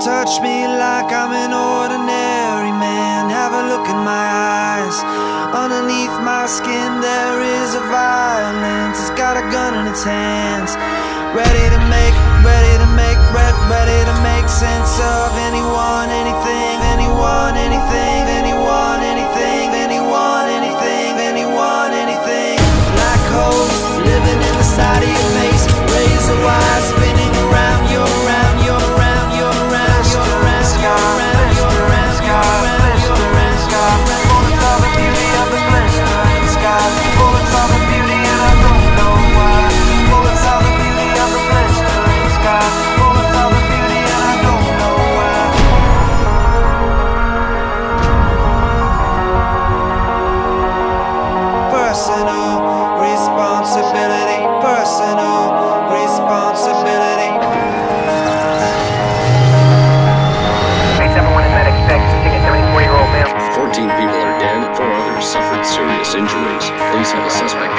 Watch me like I'm an ordinary man. Have a look in my eyes. Underneath my skin there is a violence. It's got a gun in its hands. Ready to make, ready to make, ready to make serious injuries. Please have a suspect.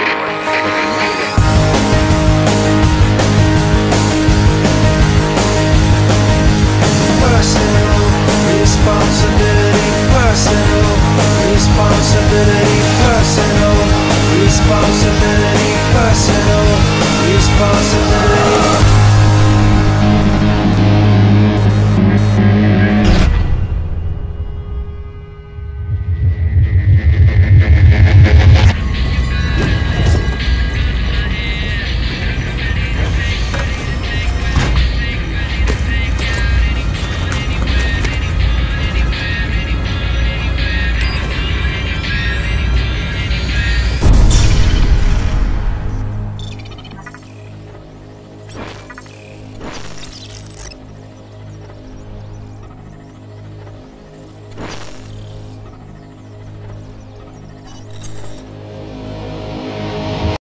responsibility, personal responsibility.